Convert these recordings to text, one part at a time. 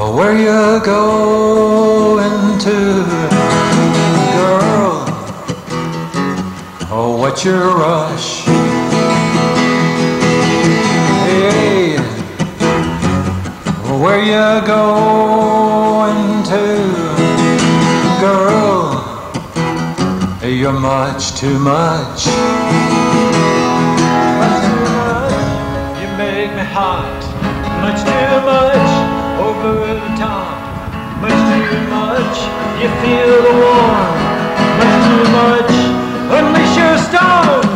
Oh, where you going to, girl? Oh, what's your rush? Hey, oh, where you going to, girl? You're much too much. Much too much. You make me hot. Much too much over the top. Much too much. You feel the warmth. Much too much. Unleash your stone.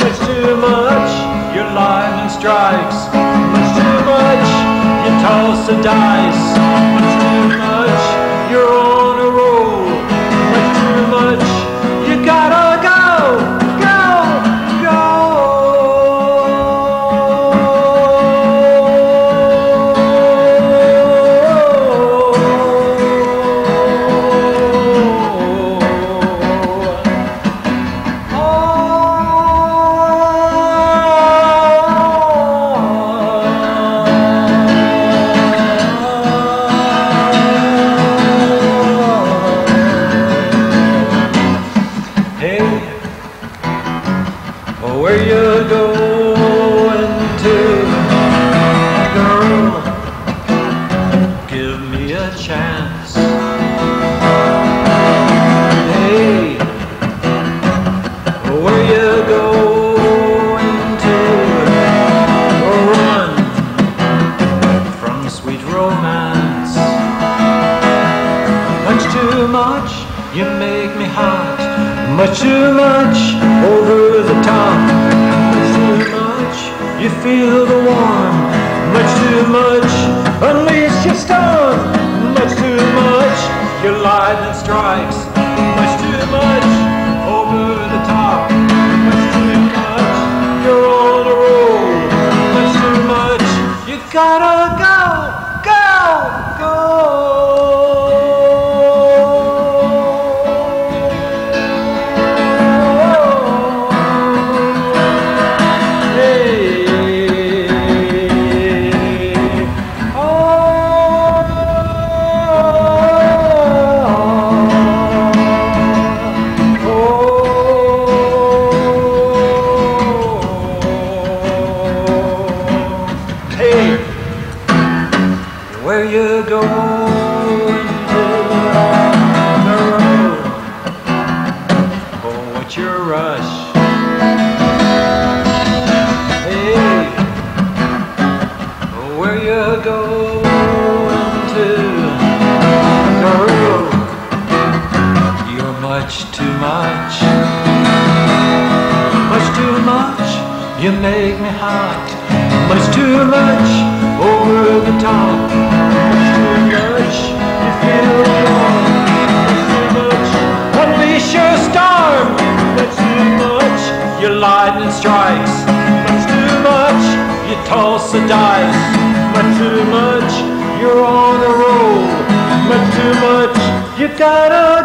Much too much. Your lightning strikes. Much too much. You toss the dice. Me hot. Much too much, over the top. Much too much, you feel the warm. Much too much, unleash your storm. Much too much, your lightning strikes. Much too much, over the top. Much too much, you're on a roll. Much too much, you gotta much too much, much too much. You make me hot, much too much over the top, much too much. You feel warm, much too much. Unleash your storm, much too much. Your lightning strikes, much too much. You toss the dice, much too much. You're on a roll, much too much. You gotta